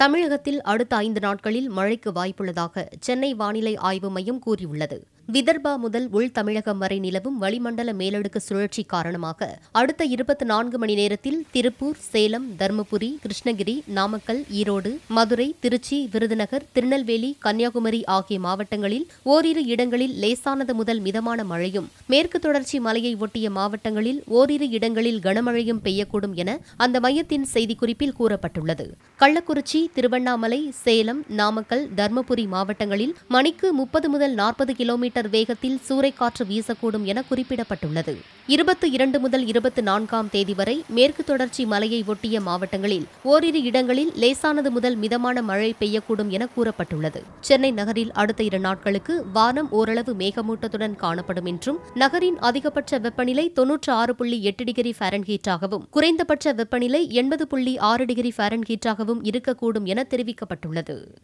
தமிழகத்தில் அடுத்த ஐந்து நாட்களில் மழைக்கு வாய்ப்புள்ளதாக சென்னை வானிலை ஆய்வு மையம் கூறியுள்ளது. விதர்பா முதல் உள் தமிழகம் வரை நிலவும் வளிமண்டல மேலடுக்கு சுழற்சி காரணமாக அடுத்த இருபத்தி நான்கு மணி நேரத்தில் திருப்பூர் சேலம் தருமபுரி கிருஷ்ணகிரி நாமக்கல் ஈரோடு மதுரை திருச்சி விருதுநகர் திருநெல்வேலி கன்னியாகுமரி ஆகிய மாவட்டங்களில் ஓரிரு இடங்களில் லேசானது முதல் மிதமான மழையும் மேற்கு தொடர்ச்சி மலையை ஒட்டிய மாவட்டங்களில் ஓரிரு இடங்களில் கனமழையும் பெய்யக்கூடும் என அந்த மையத்தின் செய்திக்குறிப்பில் கூறப்பட்டுள்ளது. கள்ளக்குறிச்சி திருவண்ணாமலை சேலம் நாமக்கல் தருமபுரி மாவட்டங்களில் மணிக்கு முப்பது முதல் நாற்பது கிலோமீட்டர் வேகத்தில் சூறைக்காற்று வீசக்கூடும் என குறிப்பிடப்பட்டுள்ளது. இருபத்தி இரண்டு முதல் இருபத்தி நான்காம் தேதி வரை மேற்கு தொடர்ச்சி மலையை ஒட்டிய மாவட்டங்களில் ஓரிரு இடங்களில் லேசானது முதல் மிதமான மழை பெய்யக்கூடும் என கூறப்பட்டுள்ளது. சென்னை நகரில் அடுத்த இரு நாட்களுக்கு வானம் ஓரளவு மேகமூட்டத்துடன் காணப்படும் என்றும் நகரின் அதிகபட்ச வெப்பநிலை தொன்னூற்று ஆறு புள்ளி எட்டு டிகிரி ஃபாரன்ஹீட்டாகவும் குறைந்தபட்ச வெப்பநிலை எண்பது புள்ளி ஆறு டிகிரி ஃபாரன்ஹீட்டாகவும் இருக்கக்கூடும் என தெரிவிக்கப்பட்டுள்ளது.